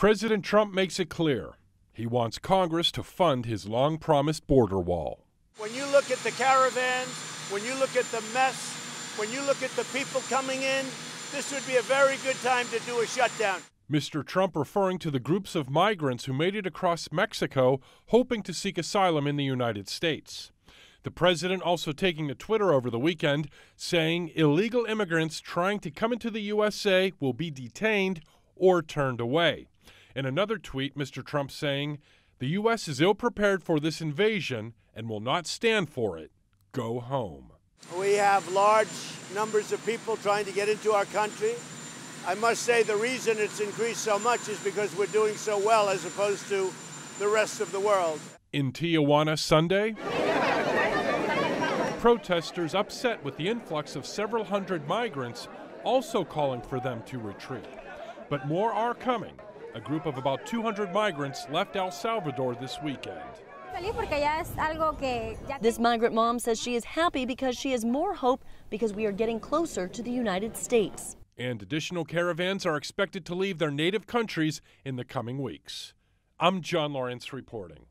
President Trump makes it clear he wants Congress to fund his long promised border wall. When you look at the caravans, when you look at the mess, when you look at the people coming in, this would be a very good time to do a shutdown. Mr. Trump referring to the groups of migrants who made it across Mexico hoping to seek asylum in the United States. The president also taking to Twitter over the weekend saying illegal immigrants trying to come into the USA will be detained or turned away. In another tweet, Mr. Trump saying, The U.S. is ill prepared for this invasion and will not stand for it. Go home. We have large numbers of people trying to get into our country. I must say the reason it's increased so much is because we're doing so well as opposed to the rest of the world. In Tijuana Sunday, protesters upset with the influx of several hundred migrants also calling for them to retreat. But more are coming. A group of about 200 migrants left El Salvador this weekend. This migrant mom says she is happy because she has more hope because we are getting closer to the United States. And additional caravans are expected to leave their native countries in the coming weeks. I'm John Lawrence reporting.